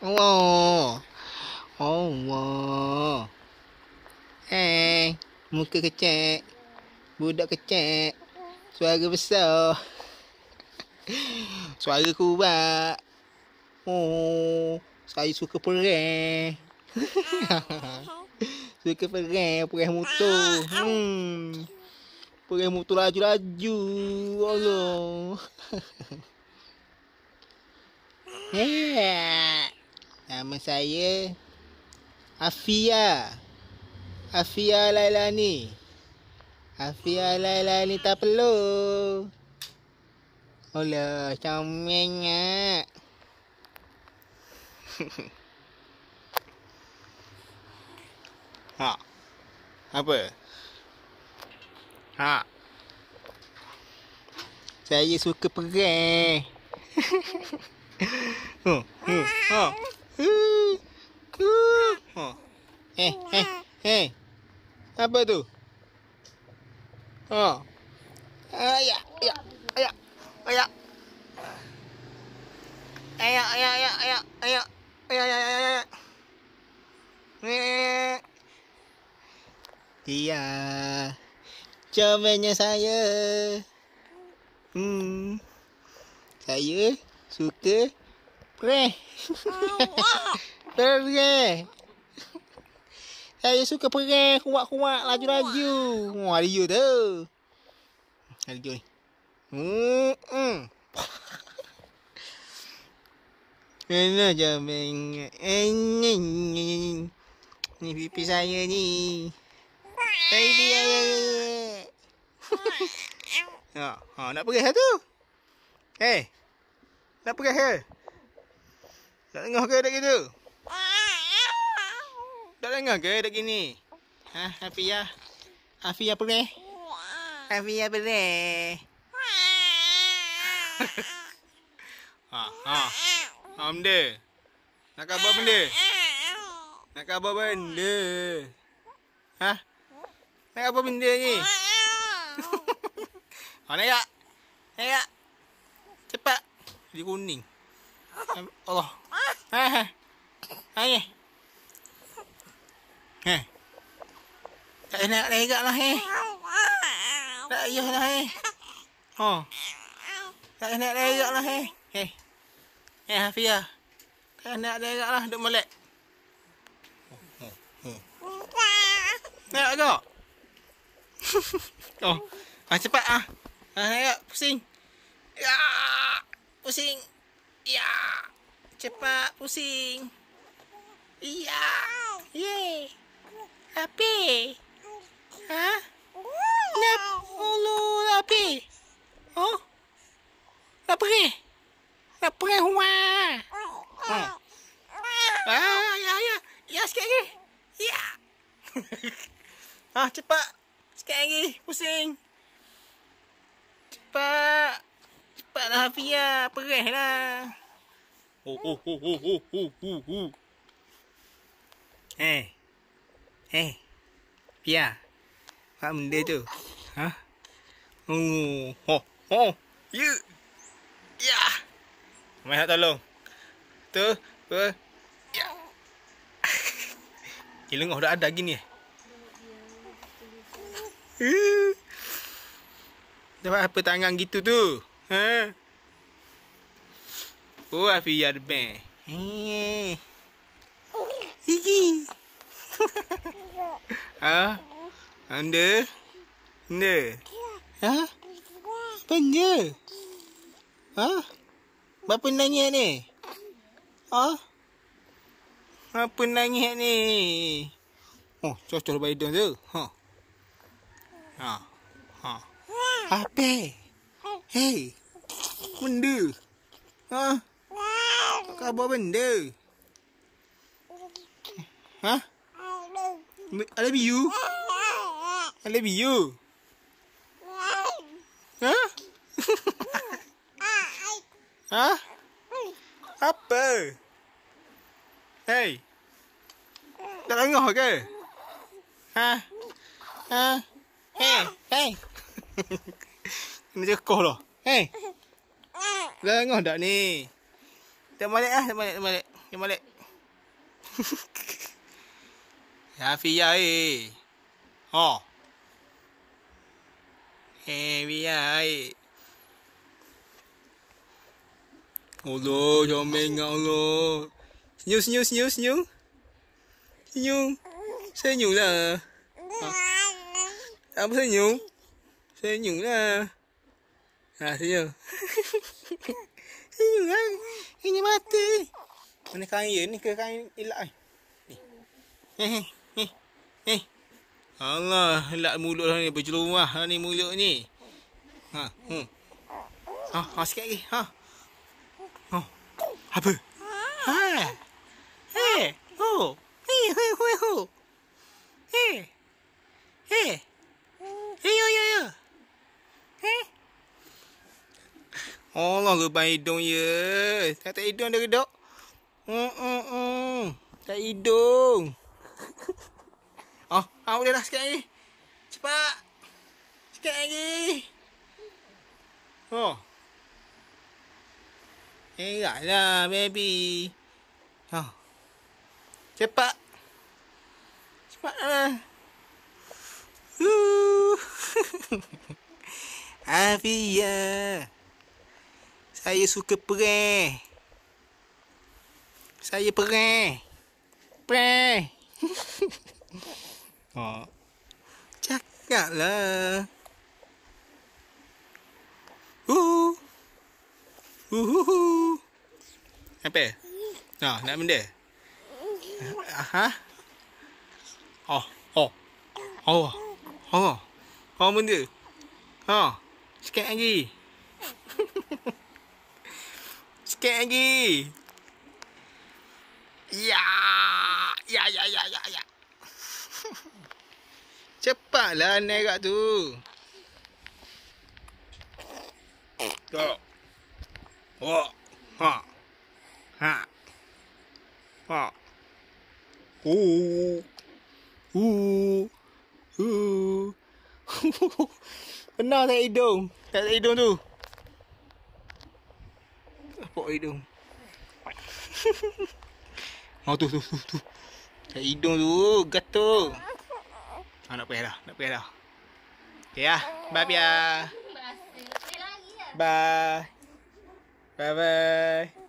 Allah. Allah. Eh, muka kecek. Budak kecek. Suara besar. Suara kuat. Oh, saya suka perang. suka perang, perang motor. Hmm. Perang motor laju-laju. Allah. Yeah. Nama saya Afia. Afia Lailani. Afia Lailani tak perlu. Olah, comelnya. ha. Apa? Ha. Saya suka perang. Oh, oh, oh. Eh, eh, eh. Apa tu? Oh. Ayak, ayak, ayak, ayak. Ayak, ayak, ayak, ayak, ayak. Ayak, ayak, ayak, ayak. Eh. Dia comelnya saya. Hmm. Saya suka Pereh. pereh. Saya suka pereh. Kuat-kuat. Laju-laju. Wah, dia tu. Laju ni. Hmm. Kena je meng. Ni pipi saya ni. Baby. Ha, ha, nak pergi tu? Eh. Hey. Nak pergi ke? Tak dengar ke dak gitu? Tak dengar ke dak gini? Ha, Afia. Afia pergi. Afia pergi. ha, ha. Ha, benda. Nak khabar benda? Nak khabar benda? Ha? Nak khabar benda ni? ha, nak ya? Nak ya? Cepat. Dia kuning. Allah. Ha ha. Ha ni. Ha. Tak nak legak lah eh. Tak payah lah eh. Ha. Tak nak legak lah eh. Eh. Eh Hafia. Tak nak legak lah duk molek. Nak agak? oh. Ha, cepat ah. Ha, nak pusing. Ya. Pusing. Ya. Cepat pusing. Ya. Ye. Apa? Ha? Nak ulu apa? Oh? Nak pergi? Nak pergi rumah? Ha. Ah, ya, ya. Ya, sikit lagi. Ya. ah, cepat. Sikit lagi. Pusing. Cepat. Cepatlah Hafia, perih lah. Oh, oh, oh, oh, oh, oh, oh, oh. Eh. Eh. Pia. Apa benda tu? Ha? Oh, oh, oh. Ya. Ya. Mai nak tolong. Tu, tu. Ya. Ni lengah dah ada gini eh. Dapat apa tangan gitu tu? Ha? Oh, Afia ada bang. Eh. Hiji. ha? Anda? Anda? Ha? Benda? Ha? Berapa nanya ni? Ha? Apa nanya ni? Oh, cocok bayi tu. Ha. Ha. Ha. Apa? Hei. Benda. Ha? Tak khabar benda. Ha? I love you. I love you. Ha? ha? Apa? Hei. Tak dengar ke? Ha? Ha? Hei, hei. Kena cekoh lah. Hei. Dengar tak ni? Kita balik lah, kita balik, kita balik. Kita balik. Ya Fia eh. Ha. Eh Fia eh. Allah, comel dengan Allah. Senyum, senyum, senyum, senyum. Senyum. Senyumlah. Ha. Apa senyum? Senyumlah. Ha, senyum. senyum lah. Ini mata. Mana kain ni ke kain elak ni? Ni. Ni. Ni. Allah, elak mulut ni berjelumah ni mulut ni. Ha, hmm. Ha, ha sikit lagi. Ha. Oh. Apa? Ha. Hey. Oh. Hey, hey, hey, ho. Hey. Hey. Hey, Allah, lubang hidung ya. Tak tak hidung dah kedok. Hmm, hmm, hmm. Tak hidung. oh, ah, boleh dah sikit lagi. Cepat. Sikit lagi. Oh. Eraklah, baby. Ha. Cepat. Cepatlah. Uh. Afia. Saya suka perih. Saya perih. Perih. ha. Cakaplah. Uh. Uhuhu. Apa? Ha, nak benda? Ha? Oh, oh. Oh. Oh. Oh benda. Ha. Sikit lagi. Sikit lagi. Ya. Ya, ya, ya, ya, ya. Cepatlah nerak tu. Go. Oh. Ha. Ha. Ha. Oh. Uh. Uh. Benar tak hidung? Tak hidung tu. Apa hidung? oh tu tu tu tu. Tak hidung tu, gatal. Ah nak payah dah, nak payah dah. Okay lah, bye bye. Bye. Bye bye.